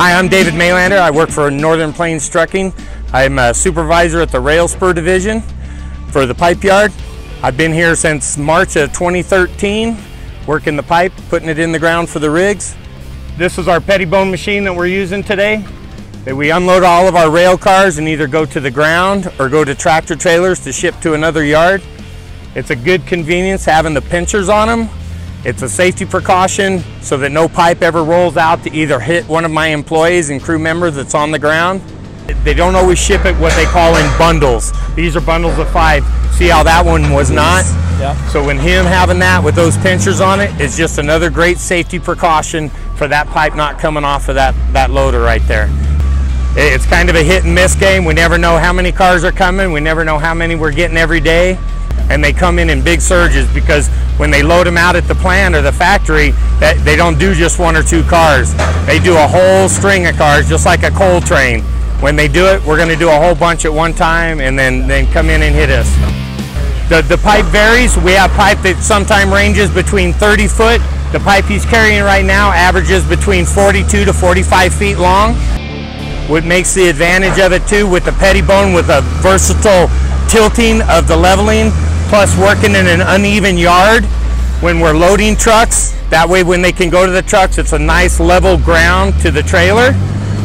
Hi, I'm David Maylander. I work for Northern Plains Trucking. I'm a supervisor at the Rail Spur Division for the pipe yard. I've been here since March of 2013, working the pipe, putting it in the ground for the rigs. This is our Pettibone machine that we're using today. We unload all of our rail cars and either go to the ground or go to tractor trailers to ship to another yard. It's a good convenience having the pinchers on them. It's a safety precaution so that no pipe ever rolls out to either hit one of my employees and crew members that's on the ground. They don't always ship it what they call in bundles. These are bundles of five. See how that one was not? Yeah. So when him having that with those pinchers on it is just another great safety precaution for that pipe not coming off of that, that loader right there. It's kind of a hit and miss game. We never know how many cars are coming. We never know how many we're getting every day. And they come in in big surges because when they load them out at the plant or the factory, they don't do just one or two cars. They do a whole string of cars, just like a coal train. When they do it, we're going to do a whole bunch at one time and then, then come in and hit us. The, the pipe varies. We have pipe that sometimes ranges between 30 foot. The pipe he's carrying right now averages between 42 to 45 feet long. What makes the advantage of it too with the Pettibone with a versatile tilting of the leveling plus working in an uneven yard when we're loading trucks. That way when they can go to the trucks, it's a nice level ground to the trailer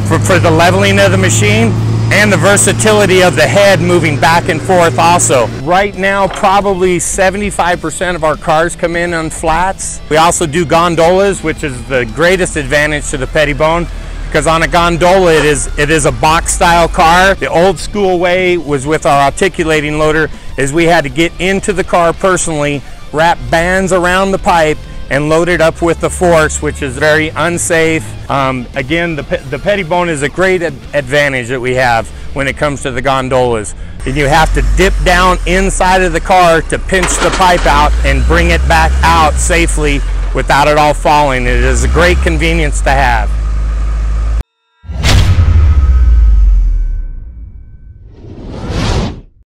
for, for the leveling of the machine and the versatility of the head moving back and forth also. Right now, probably 75% of our cars come in on flats. We also do gondolas, which is the greatest advantage to the Pettibone because on a gondola it is it is a box style car. The old school way was with our articulating loader is we had to get into the car personally, wrap bands around the pipe and load it up with the forks, which is very unsafe. Um, again, the, the Pettibone is a great ad advantage that we have when it comes to the gondolas. And you have to dip down inside of the car to pinch the pipe out and bring it back out safely without it all falling. It is a great convenience to have.